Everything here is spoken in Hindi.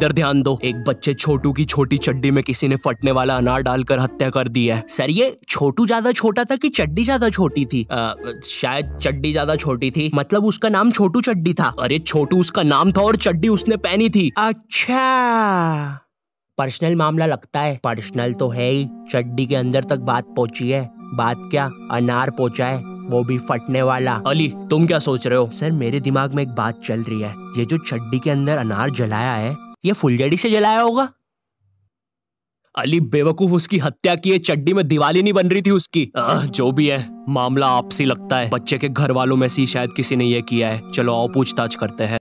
इधर ध्यान दो। एक बच्चे छोटू की छोटी चड्डी में किसी ने फटने वाला अनार डालकर हत्या कर दी है। सर ये छोटू ज़्यादा छोटा था कि चड्डी ज़्यादा छोटी थी? आ, शायद चड्डी ज़्यादा छोटी थी। मतलब उसका नाम छोटू चड्डी था। अरे छोटू उसका नाम था और चड्डी उसने पहनी थी। अच्छा। पर्सनल मामला लगता है। पर्सनल तो है ही। चड्डी के अंदर तक बात पहुँची है। बात क्या? अनार पहुँचा है। वो भी फटने वाला। अली तुम क्या सोच रहे हो? सर मेरे दिमाग में एक बात चल रही है। ये जो चड्डी के अंदर अनार जलाया है ये फुलझड़ी से जलाया होगा? अली बेवकूफ़ उसकी हत्या की है चड्डी में दिवाली नहीं बन रही थी उसकी। आ, जो भी है मामला आपसी लगता है। बच्चे के घर वालों में से शायद किसी ने यह किया है। चलो आओ पूछताछ करते हैं।